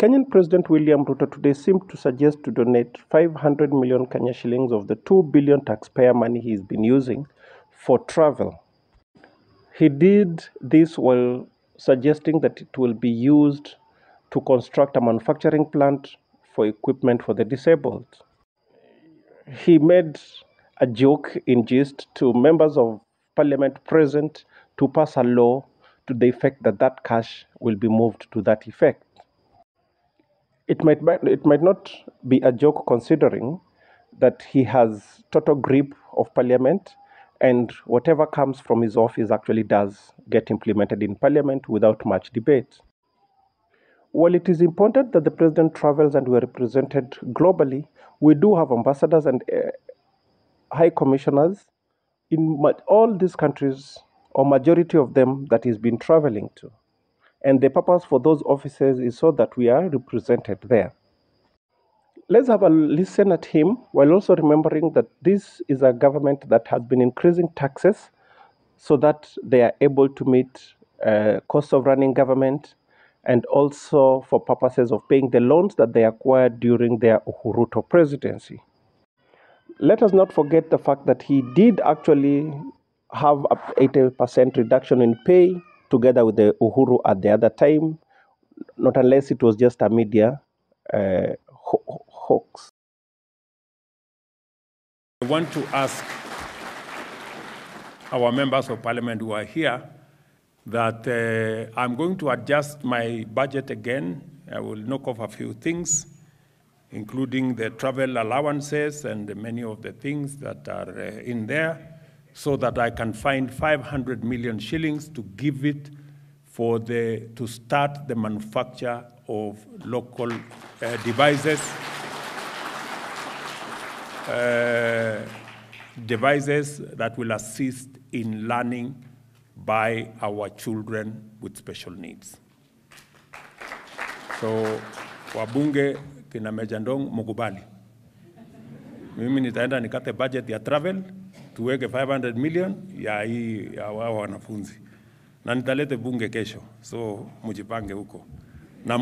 Kenyan President William Ruto today seemed to suggest to donate 500 million Kenya shillings of the 2 billion taxpayer money he's been using for travel. He did this while suggesting that it will be used to construct a manufacturing plant for equipment for the disabled. He made a joke in gist to members of parliament present to pass a law to the effect that that cash will be moved to that effect. It might, it might not be a joke considering that he has total grip of parliament and whatever comes from his office actually does get implemented in parliament without much debate. While it is important that the president travels and we're represented globally, we do have ambassadors and uh, high commissioners in all these countries, or majority of them, that he's been traveling to. And the purpose for those offices is so that we are represented there. Let's have a listen at him while also remembering that this is a government that has been increasing taxes so that they are able to meet uh, cost of running government and also for purposes of paying the loans that they acquired during their Uhuruto presidency. Let us not forget the fact that he did actually have a 80% reduction in pay together with the Uhuru at the other time, not unless it was just a media uh, ho- hoax. I want to ask our members of parliament who are here that uh, I'm going to adjust my budget again. I will knock off a few things, including the travel allowances and many of the things that are uh, in there, so that I can find 500 million shillings to give it for the to start the manufacture of local uh, devices. Uh, devices that will assist in learning by our children with special needs. So wabunge kina Meja Ndong mukubali. Mimi nitaenda nikate budget ya travel tuweke 500 million ya hii ya wao wanafunzi. Na nitalete bunge kesho, so mujipange huko. Na